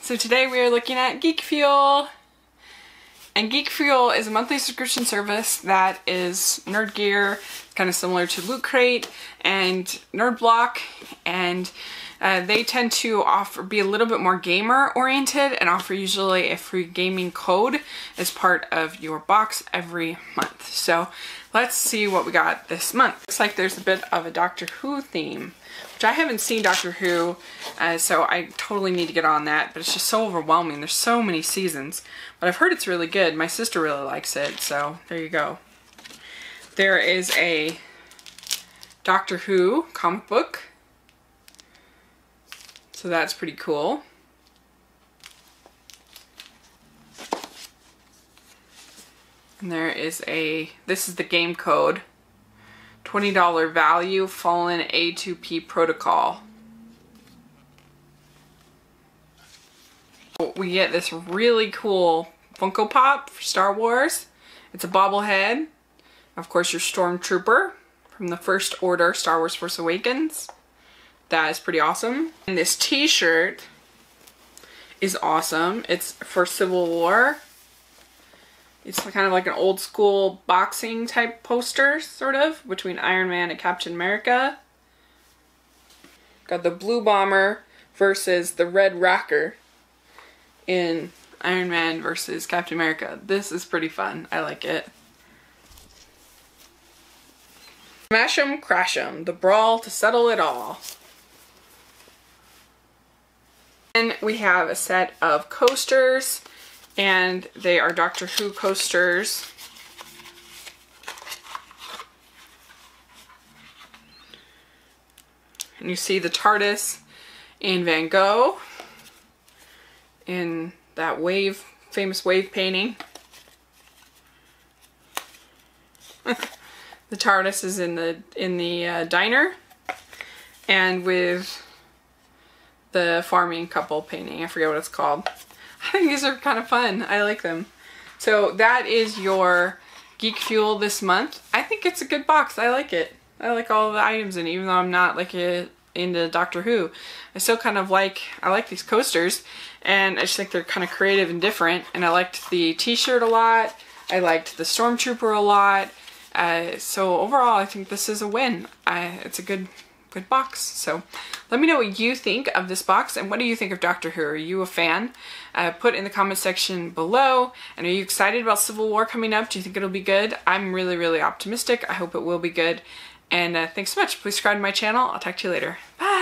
So today we are looking at Geek Fuel. And Geek Fuel is a monthly subscription service that is nerd gear, kind of similar to Loot Crate and Nerd Block, and uh, they tend to offer be a little bit more gamer oriented and offer usually a free gaming code as part of your box every month. So let's see what we got this month. Looks like there's a bit of a Doctor Who theme, which I haven't seen Doctor Who, uh, so I totally need to get on that, but it's just so overwhelming. There's so many seasons, but I've heard it's really good. My sister really likes it, so there you go. There is a Doctor Who comic book. So that's pretty cool. And there is a, this is the game code. $20 value, Fallen A2P Protocol. Oh, we get this really cool Funko Pop for Star Wars. It's a bobblehead. Of course, your Stormtrooper from the First Order Star Wars Force Awakens. That is pretty awesome. And this t-shirt is awesome. It's for Civil War. It's kind of like an old school boxing type poster, sort of, between Iron Man and Captain America. Got the Blue Bomber versus the Red Rocker in Iron Man versus Captain America. This is pretty fun. I like it. Smash 'em, crash 'em, the brawl to settle it all. And we have a set of coasters and they are Doctor Who coasters. And you see the TARDIS in Van Gogh in that wave, famous wave painting. the TARDIS is in the in the uh, diner and with the farming couple painting. I forget what it's called. I think these are kind of fun. I like them. So that is your Geek Fuel this month. I think it's a good box. I like it. I like all the items in it, even though I'm not like a, into Doctor Who. I still kind of like, I like these coasters and I just think they're kind of creative and different. And I liked the t-shirt a lot. I liked the Stormtrooper a lot. Uh, so overall, I think this is a win. I, it's a good good box. So let me know what you think of this box and what do you think of Doctor Who? Are you a fan? Uh, put in the comment section below. And are you excited about Civil War coming up? Do you think it'll be good? I'm really, really optimistic. I hope it will be good. And uh, thanks so much. Please subscribe to my channel. I'll talk to you later. Bye!